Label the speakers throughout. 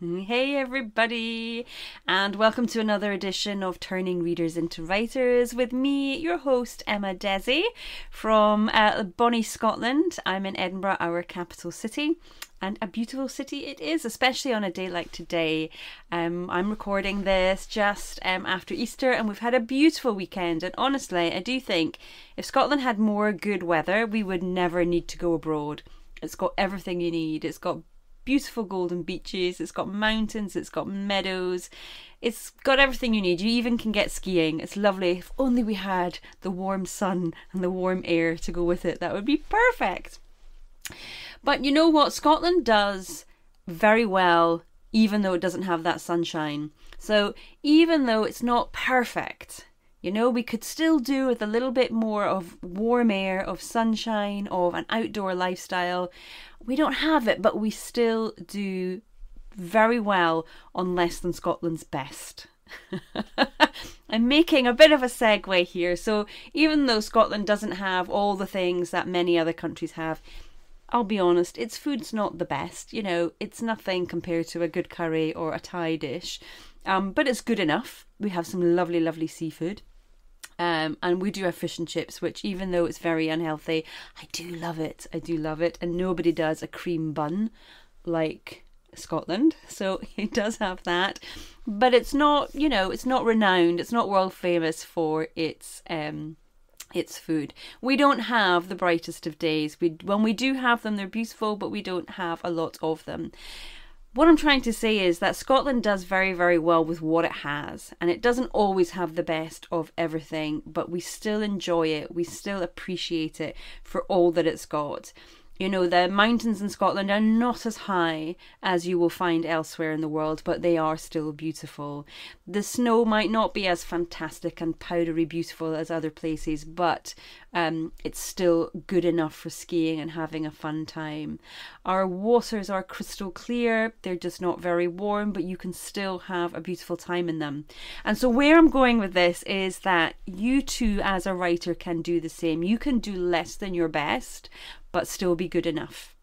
Speaker 1: Hey, everybody, and welcome to another edition of Turning Readers into Writers with me, your host, Emma Dhesi from uh, Bonnie, Scotland. I'm in Edinburgh, our capital city, and a beautiful city it is, especially on a day like today. Um, I'm recording this just um, after Easter, and we've had a beautiful weekend. And honestly, I do think if Scotland had more good weather, we would never need to go abroad. It's got everything you need. It's got beautiful golden beaches, it's got mountains, it's got meadows, it's got everything you need. You even can get skiing. It's lovely. If only we had the warm sun and the warm air to go with it, that would be perfect. But you know what? Scotland does very well, even though it doesn't have that sunshine. So even though it's not perfect, you know, we could still do with a little bit more of warm air, of sunshine, of an outdoor lifestyle. We don't have it, but we still do very well on less than Scotland's best. I'm making a bit of a segue here. So, even though Scotland doesn't have all the things that many other countries have, I'll be honest, its food's not the best. You know, it's nothing compared to a good curry or a Thai dish, um, but it's good enough. We have some lovely, lovely seafood. Um, and we do have fish and chips, which even though it's very unhealthy, I do love it. I do love it. And nobody does a cream bun like Scotland. So it does have that. But it's not, you know, it's not renowned. It's not world famous for its um its food. We don't have the brightest of days. We when we do have them, they're beautiful, but we don't have a lot of them what I'm trying to say is that Scotland does very, very well with what it has, and it doesn't always have the best of everything, but we still enjoy it, we still appreciate it for all that it's got. You know, the mountains in Scotland are not as high as you will find elsewhere in the world, but they are still beautiful. The snow might not be as fantastic and powdery beautiful as other places, but um, it's still good enough for skiing and having a fun time. Our waters are crystal clear, they're just not very warm, but you can still have a beautiful time in them. And so, where I'm going with this is that you too, as a writer, can do the same. You can do less than your best, but still be good enough.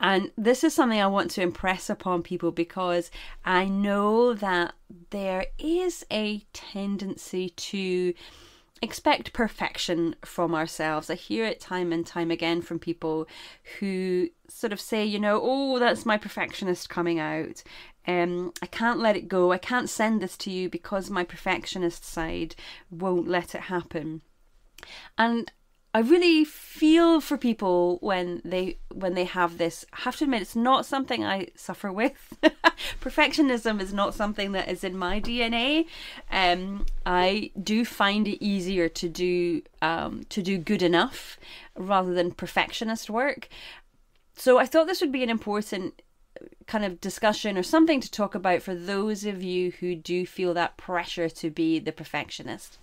Speaker 1: And this is something I want to impress upon people because I know that there is a tendency to expect perfection from ourselves. I hear it time and time again from people who sort of say, you know, oh, that's my perfectionist coming out. Um, I can't let it go. I can't send this to you because my perfectionist side won't let it happen. And I really feel for people when they when they have this. I have to admit, it's not something I suffer with. Perfectionism is not something that is in my DNA. Um, I do find it easier to do um, to do good enough rather than perfectionist work. So I thought this would be an important kind of discussion or something to talk about for those of you who do feel that pressure to be the perfectionist.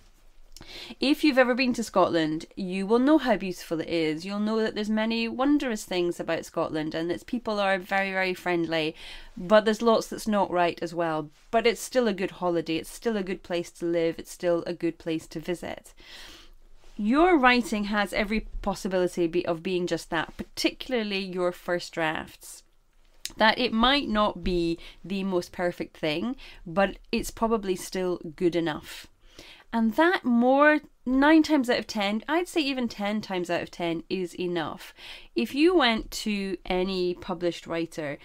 Speaker 1: If you've ever been to Scotland, you will know how beautiful it is. You'll know that there's many wondrous things about Scotland and its people are very, very friendly. But there's lots that's not right as well. But it's still a good holiday. It's still a good place to live. It's still a good place to visit. Your writing has every possibility of being just that, particularly your first drafts that it might not be the most perfect thing, but it's probably still good enough. And that more nine times out of ten, I'd say even ten times out of ten is enough. If you went to any published writer,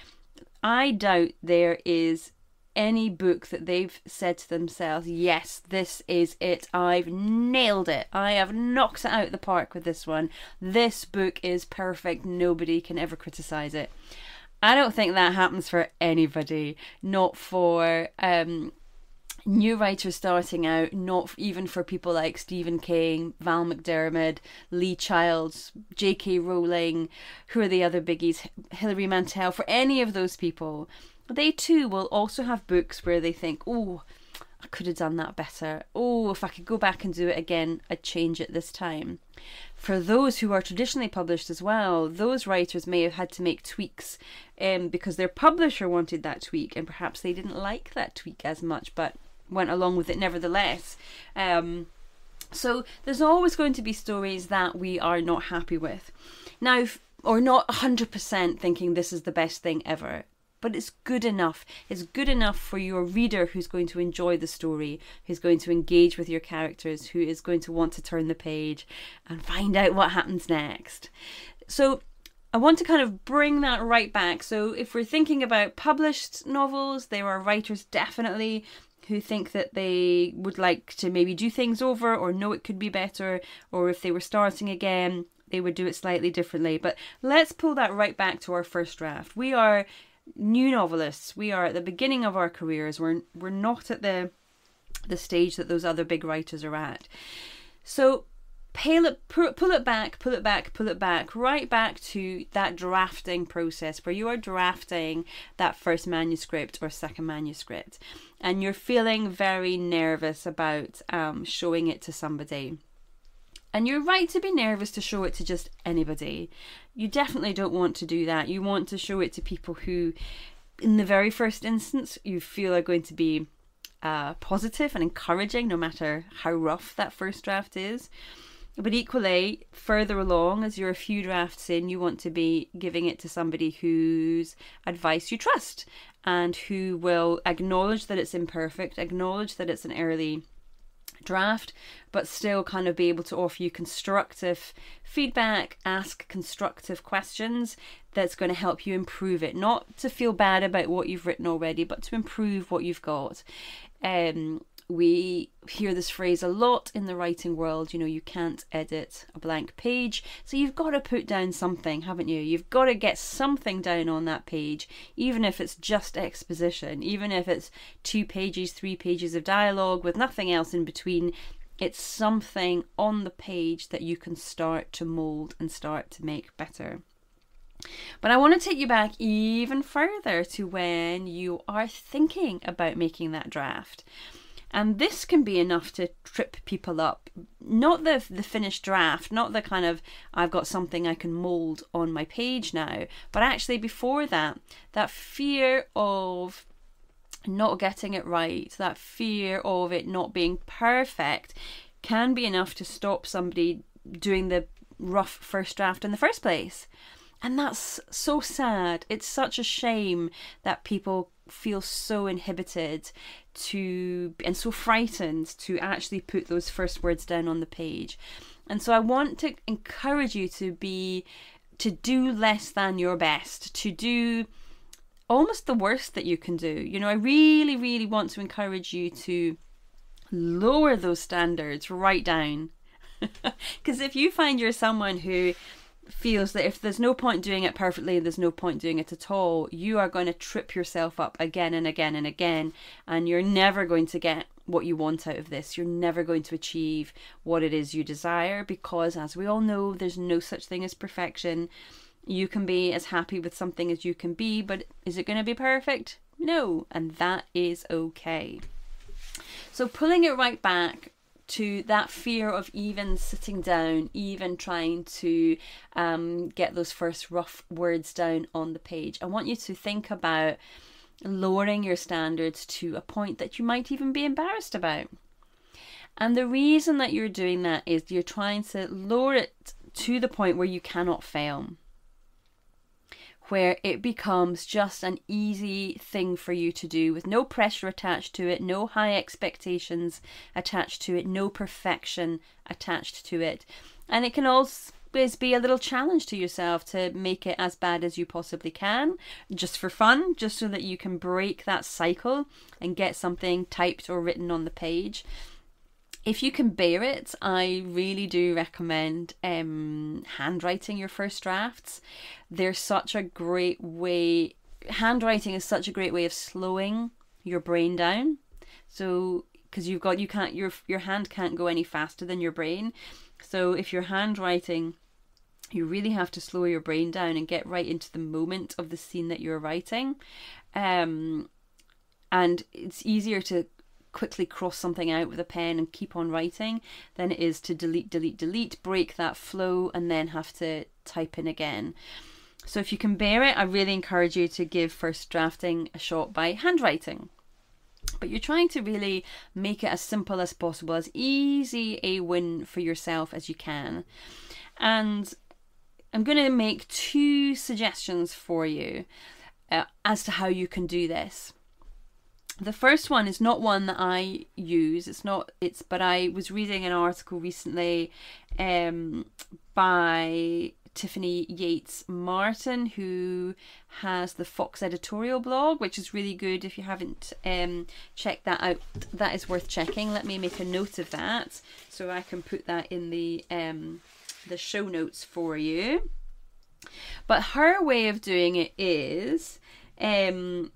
Speaker 1: I doubt there is any book that they've said to themselves, yes, this is it. I've nailed it. I have knocked it out of the park with this one. This book is perfect. Nobody can ever criticize it. I don't think that happens for anybody. Not for um, new writers starting out, not even for people like Stephen King, Val McDermid, Lee Childs, J.K. Rowling, who are the other biggies, Hilary Mantel, for any of those people, they too will also have books where they think, oh, I could have done that better. Oh, if I could go back and do it again, I'd change it this time. For those who are traditionally published as well, those writers may have had to make tweaks um, because their publisher wanted that tweak and perhaps they didn't like that tweak as much, but went along with it nevertheless. Um, so there's always going to be stories that we are not happy with. Now, or not 100% thinking this is the best thing ever. but it's good enough. It's good enough for your reader who's going to enjoy the story, who's going to engage with your characters, who is going to want to turn the page and find out what happens next. So I want to kind of bring that right back. So, if we're thinking about published novels, there are writers definitely who think that they would like to maybe do things over or know it could be better, or if they were starting again, they would do it slightly differently. But let's pull that right back to our first draft. We are new novelists. We are at the beginning of our careers. We're we're not at the the stage that those other big writers are at. So pull it, pull it back, pull it back, pull it back, right back to that drafting process where you are drafting that first manuscript or second manuscript, and you're feeling very nervous about um, showing it to somebody. And you're right to be nervous to show it to just anybody. You definitely don't want to do that. You want to show it to people who, in the very first instance, you feel are going to be uh, positive and encouraging, no matter how rough that first draft is. But equally, further along, as you're a few drafts in, you want to be giving it to somebody whose advice you trust and who will acknowledge that it's imperfect, acknowledge that it's an early draft, but still kind of be able to offer you constructive feedback, ask constructive questions that's going to help you improve it. Not to feel bad about what you've written already, but to improve what you've got. Um, we hear this phrase a lot in the writing world you know you can't edit a blank page. So you've got to put down something haven't you? You've got to get something down on that page even if it's just exposition even if it's two pages three pages of dialogue with nothing else in between. It's something on the page that you can start to mold and start to make better. But I want to take you back even further to when you are thinking about making that draft. And this can be enough to trip people up. Not the the finished draft, not the kind of I've got something I can mold on my page now, but actually before that, that fear of not getting it right, that fear of it not being perfect can be enough to stop somebody doing the rough first draft in the first place. And that's so sad. It's such a shame that people feel so inhibited to and so frightened to actually put those first words down on the page. And so I want to encourage you to be to do less than your best, to do almost the worst that you can do. You know, I really really want to encourage you to lower those standards right down. Because if you find you're someone who feels that if there's no point doing it perfectly, there's no point doing it at all, you are going to trip yourself up again and again and again, and you're never going to get what you want out of this. You're never going to achieve what it is you desire because, as we all know, there's no such thing as perfection. You can be as happy with something as you can be, but is it going to be perfect? No, and that is okay. So, pulling it right back, to that fear of even sitting down, even trying to um, get those first rough words down on the page. I want you to think about lowering your standards to a point that you might even be embarrassed about. And the reason that you're doing that is you're trying to lower it to the point where you cannot fail where it becomes just an easy thing for you to do with no pressure attached to it, no high expectations attached to it, no perfection attached to it. And it can always be a little challenge to yourself to make it as bad as you possibly can, just for fun, just so that you can break that cycle and get something typed or written on the page if you can bear it, I really do recommend um, handwriting your first drafts. They're such a great way, handwriting is such a great way of slowing your brain down. So, because you've got, you can't, your, your hand can't go any faster than your brain. So, if you're handwriting, you really have to slow your brain down and get right into the moment of the scene that you're writing. Um, and it's easier to quickly cross something out with a pen and keep on writing than it is to delete, delete, delete, break that flow, and then have to type in again. So if you can bear it, I really encourage you to give first drafting a shot by handwriting. But you're trying to really make it as simple as possible, as easy a win for yourself as you can. And I'm going to make two suggestions for you uh, as to how you can do this. The first one is not one that I use. It's not. It's. But I was reading an article recently, um, by Tiffany Yates Martin, who has the Fox editorial blog, which is really good. If you haven't um, checked that out, that is worth checking. Let me make a note of that so I can put that in the um, the show notes for you. But her way of doing it is um,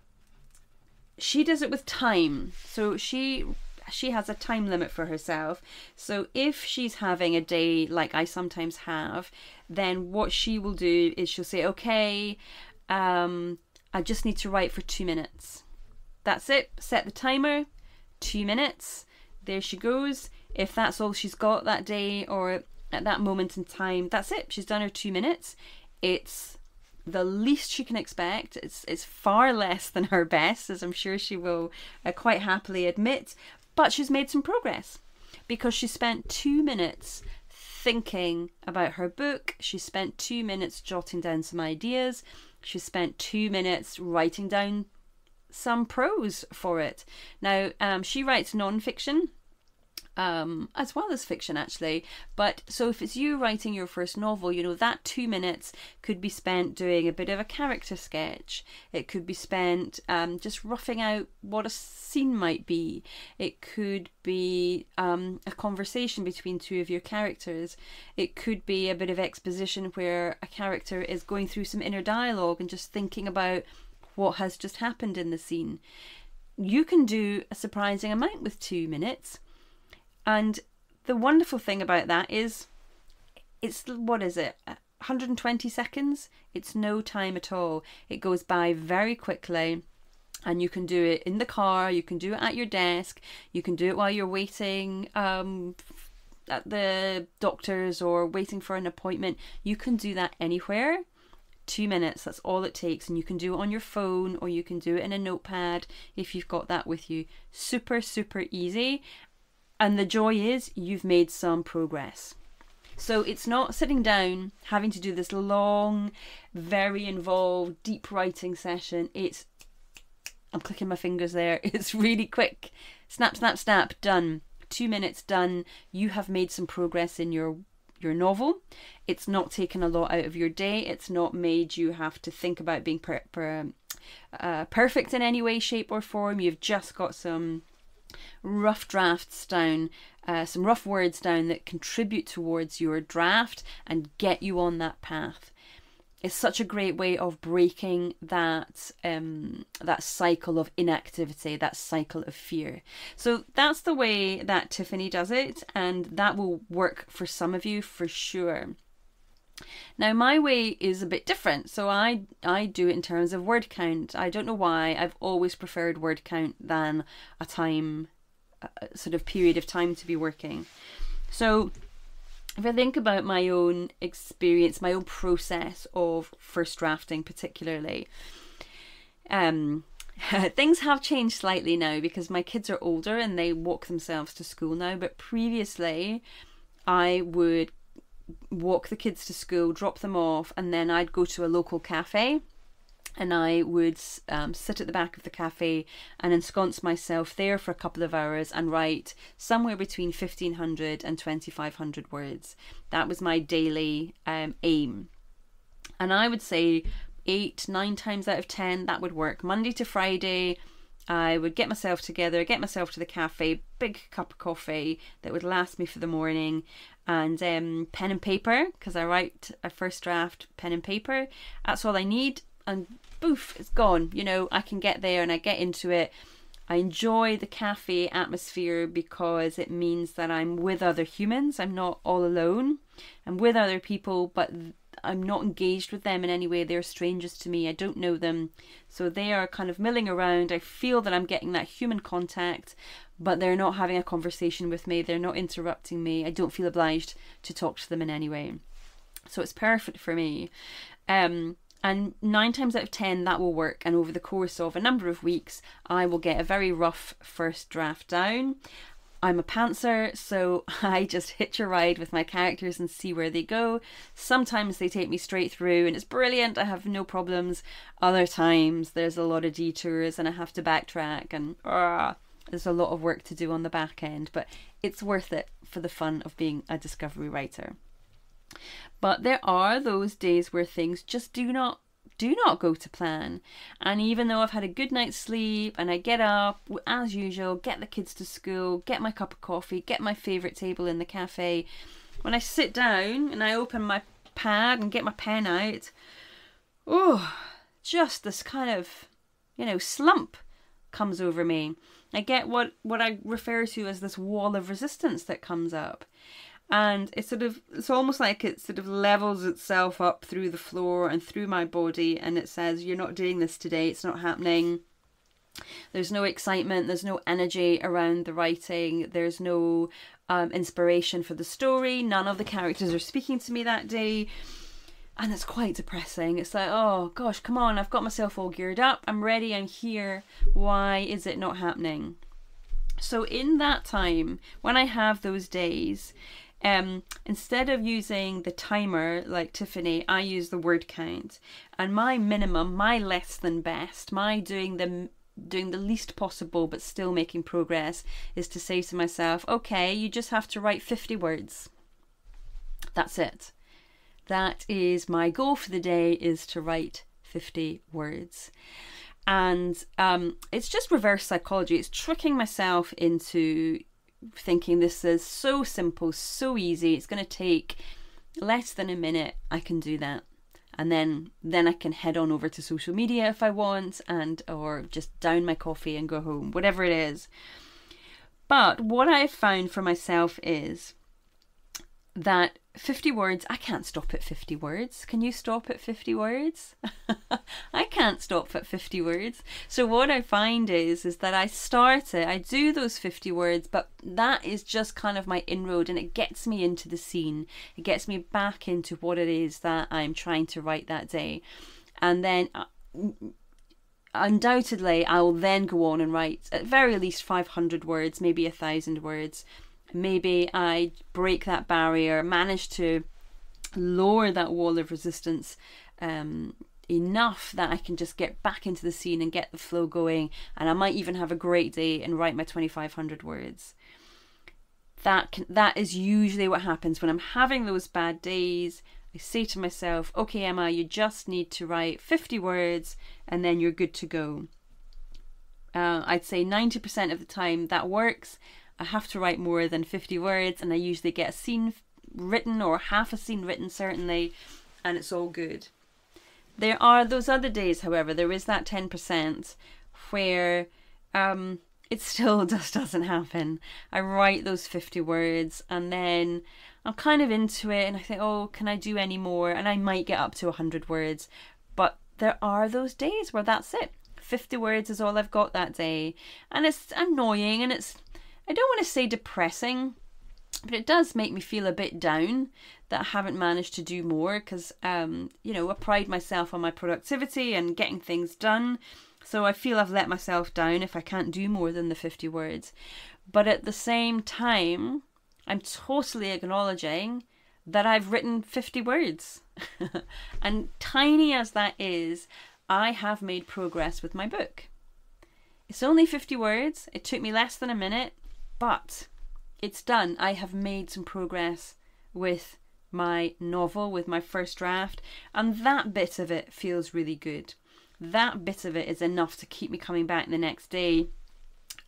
Speaker 1: she does it with time. So she she has a time limit for herself. So if she's having a day like I sometimes have, then what she will do is she'll say, "Okay, um, I just need to write for two minutes. That's it. Set the timer. Two minutes. There she goes. If that's all she's got that day or at that moment in time, that's it. She's done her two minutes. It's the least she can expect. It's it's far less than her best, as I'm sure she will uh, quite happily admit. But she's made some progress because she spent two minutes thinking about her book. She spent two minutes jotting down some ideas. She spent two minutes writing down some prose for it. Now, um, she writes non-fiction um, as well as fiction actually. But so if it's you writing your first novel, you know, that two minutes could be spent doing a bit of a character sketch. It could be spent um, just roughing out what a scene might be. It could be um, a conversation between two of your characters. It could be a bit of exposition where a character is going through some inner dialogue and just thinking about what has just happened in the scene. You can do a surprising amount with two minutes and the wonderful thing about that is it's what is it? 120 seconds? It's no time at all. It goes by very quickly and you can do it in the car, you can do it at your desk, you can do it while you're waiting um, at the doctor's or waiting for an appointment. You can do that anywhere. Two minutes, that's all it takes, and you can do it on your phone or you can do it in a notepad if you've got that with you. Super, super easy, and the joy is you've made some progress. So it's not sitting down having to do this long, very involved, deep writing session. It's, I'm clicking my fingers there, it's really quick. Snap, snap, snap, done. Two minutes done. You have made some progress in your your novel. It's not taken a lot out of your day. It's not made you have to think about being per, per, uh, perfect in any way, shape, or form. You've just got some rough drafts down, uh, some rough words down that contribute towards your draft and get you on that path. It's such a great way of breaking that um, that cycle of inactivity, that cycle of fear. So that's the way that Tiffany does it, and that will work for some of you for sure. Now my way is a bit different. So I I do it in terms of word count. I don't know why. I've always preferred word count than a time a sort of period of time to be working. So if I think about my own experience, my own process of first drafting particularly, um things have changed slightly now because my kids are older and they walk themselves to school now, but previously I would walk the kids to school, drop them off, and then I'd go to a local cafe and I would um, sit at the back of the cafe and ensconce myself there for a couple of hours and write somewhere between 1500 and 2500 words. That was my daily um, aim. And I would say eight, nine times out of ten, that would work. Monday to Friday, I would get myself together, get myself to the cafe, big cup of coffee that would last me for the morning, and um, pen and paper because I write a first draft pen and paper. That's all I need, and boof, it's gone. You know, I can get there and I get into it. I enjoy the cafe atmosphere because it means that I'm with other humans. I'm not all alone. I'm with other people, but I'm not engaged with them in any way. They're strangers to me. I don't know them. So they are kind of milling around. I feel that I'm getting that human contact, but they're not having a conversation with me. They're not interrupting me. I don't feel obliged to talk to them in any way. So it's perfect for me. Um, and nine times out of ten, that will work. And over the course of a number of weeks, I will get a very rough first draft down. I'm a pantser, so I just hitch a ride with my characters and see where they go. Sometimes they take me straight through and it's brilliant, I have no problems. Other times there's a lot of detours and I have to backtrack and uh, there's a lot of work to do on the back end, but it's worth it for the fun of being a discovery writer. But there are those days where things just do not do not go to plan. And even though I've had a good night's sleep and I get up as usual, get the kids to school, get my cup of coffee, get my favourite table in the cafe, when I sit down and I open my pad and get my pen out, oh, just this kind of, you know, slump comes over me. I get what, what I refer to as this wall of resistance that comes up and it sort of it's almost like it sort of levels itself up through the floor and through my body and it says you're not doing this today. It's not happening. There's no excitement. There's no energy around the writing. There's no um, inspiration for the story. None of the characters are speaking to me that day. And it's quite depressing. It's like oh gosh come on. I've got myself all geared up. I'm ready. I'm here. Why is it not happening? So in that time when i have those days um, instead of using the timer like Tiffany, I use the word count. And my minimum, my less than best, my doing the doing the least possible but still making progress is to say to myself, okay, you just have to write 50 words. That's it. That is my goal for the day is to write 50 words. And um, it's just reverse psychology. It's tricking myself into thinking this is so simple, so easy. It's going to take less than a minute. I can do that. And then then I can head on over to social media if I want and or just down my coffee and go home, whatever it is. But what I've found for myself is that 50 words, I can't stop at 50 words. Can you stop at 50 words? I can't stop at 50 words. So what I find is is that I start it, I do those 50 words, but that is just kind of my inroad and it gets me into the scene. It gets me back into what it is that I'm trying to write that day. And then uh, undoubtedly I'll then go on and write at very least 500 words, maybe a thousand words maybe I break that barrier, manage to lower that wall of resistance um, enough that I can just get back into the scene and get the flow going, and I might even have a great day and write my 2500 words. That can, that is usually what happens when I'm having those bad days. I say to myself, okay, Emma, you just need to write 50 words and then you're good to go. Uh, I'd say 90% of the time that works, I have to write more than 50 words, and I usually get a scene written or half a scene written, certainly, and it's all good. There are those other days, however, there is that 10% where um, it still just doesn't happen. I write those 50 words and then I'm kind of into it and I think, oh, can I do any more? And I might get up to 100 words. But there are those days where that's it. 50 words is all I've got that day. And it's annoying and it's I don't want to say depressing, but it does make me feel a bit down that I haven't managed to do more because, um, you know, I pride myself on my productivity and getting things done. So I feel I've let myself down if I can't do more than the 50 words. But at the same time, I'm totally acknowledging that I've written 50 words. and tiny as that is, I have made progress with my book. It's only 50 words. It took me less than a minute. But it's done. I have made some progress with my novel, with my first draft, and that bit of it feels really good. That bit of it is enough to keep me coming back the next day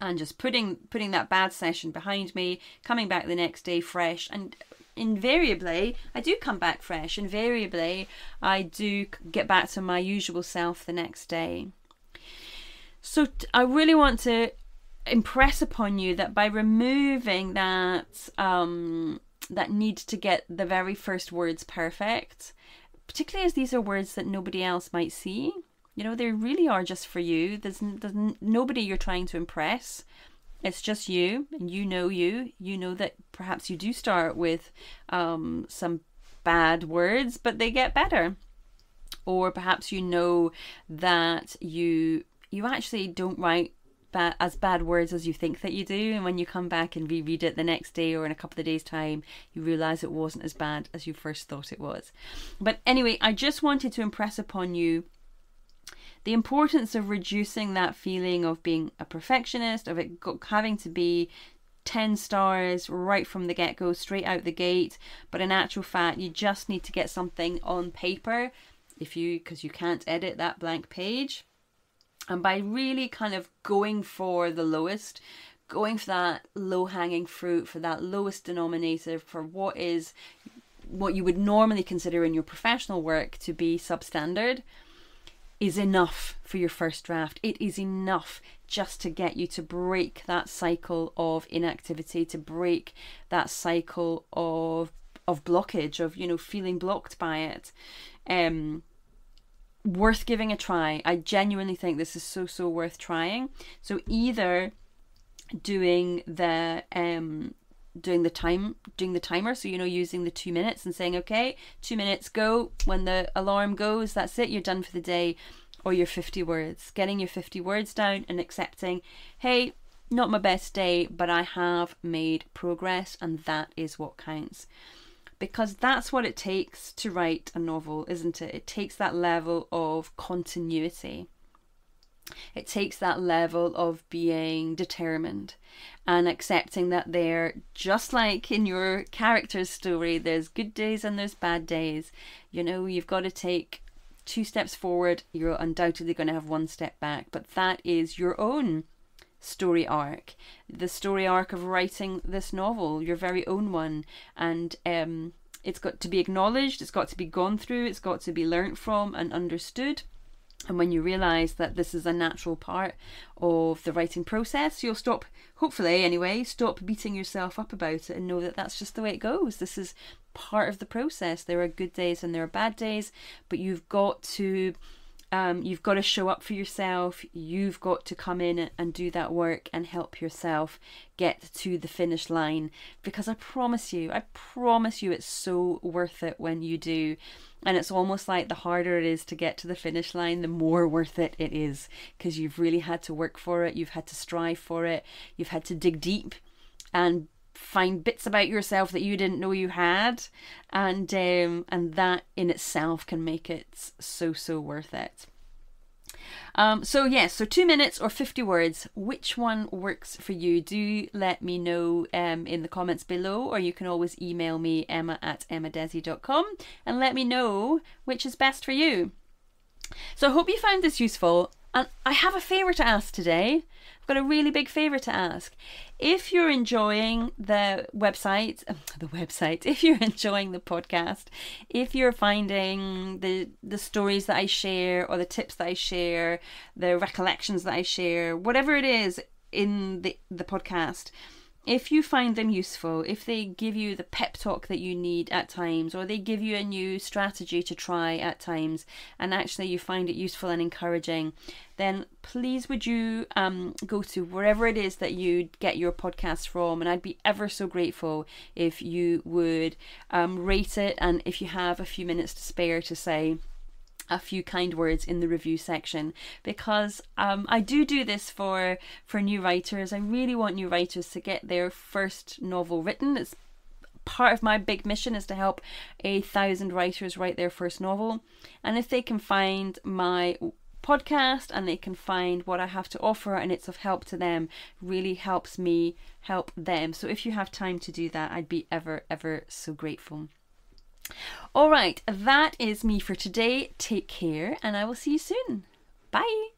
Speaker 1: and just putting putting that bad session behind me, coming back the next day fresh and invariably I do come back fresh. Invariably I do get back to my usual self the next day. So I really want to impress upon you that by removing that um, that need to get the very first words perfect, particularly as these are words that nobody else might see, you know, they really are just for you. There's, there's nobody you're trying to impress. It's just you, and you know you. You know that perhaps you do start with um, some bad words, but they get better. Or perhaps you know that you you actually don't write ba- as bad words as you think that you do. And when you come back and reread it the next day or in a couple of days' time, you realize it wasn't as bad as you first thought it was. But anyway, I just wanted to impress upon you the importance of reducing that feeling of being a perfectionist, of it having to be 10 stars right from the get go, straight out the gate. But in actual fact, you just need to get something on paper if you, because you can't edit that blank page. And by really kind of going for the lowest, going for that low hanging fruit, for that lowest denominator, for what is what you would normally consider in your professional work to be substandard is enough for your first draft. It is enough just to get you to break that cycle of inactivity, to break that cycle of of blockage, of you know feeling blocked by it. Um, worth giving a try. I genuinely think this is so so worth trying. So either doing the um doing the time doing the timer so you know using the two minutes and saying okay two minutes go when the alarm goes that's it you're done for the day or your 50 words getting your 50 words down and accepting hey not my best day but i have made progress and that is what counts because that's what it takes to write a novel isn't it? It takes that level of continuity. It takes that level of being determined and accepting that they're just like in your character's story, there's good days and there's bad days. You know, you've got to take two steps forward, you're undoubtedly going to have one step back, but that is your own story arc, the story arc of writing this novel, your very own one. And um, it's got to be acknowledged, it's got to be gone through, it's got to be learnt from and understood. And when you realize that this is a natural part of the writing process, you'll stop, hopefully anyway, stop beating yourself up about it and know that that's just the way it goes. This is part of the process. There are good days and there are bad days, but you've got to um, you've got to show up for yourself. You've got to come in and do that work and help yourself get to the finish line. Because I promise you, I promise you, it's so worth it when you do. And it's almost like the harder it is to get to the finish line, the more worth it it is. Because you've really had to work for it, you've had to strive for it, you've had to dig deep and find bits about yourself that you didn't know you had and um, and that in itself can make it so so worth it um, so yes, yeah, so two minutes or 50 words, which one works for you? Do let me know um, in the comments below, or you can always email me, emma at emmadhesi.com, and let me know which is best for you. So I hope you found this useful. And I have a favour to ask today. Got a really big favour to ask. If you're enjoying the website, the website, if you're enjoying the podcast, if you're finding the the stories that I share or the tips that I share, the recollections that I share, whatever it is in the the podcast, if you find them useful, if they give you the pep talk that you need at times, or they give you a new strategy to try at times, and actually you find it useful and encouraging, then please would you um, go to wherever it is that you get your podcast from, and I'd be ever so grateful if you would um, rate it, and if you have a few minutes to spare to say, a few kind words in the review section because um, I do do this for for new writers. I really want new writers to get their first novel written. It's part of my big mission is to help a thousand writers write their first novel, and if they can find my podcast and they can find what I have to offer and it's of help to them really helps me help them. So if you have time to do that, I'd be ever ever so grateful. All right, that is me for today. Take care, and I will see you soon. Bye.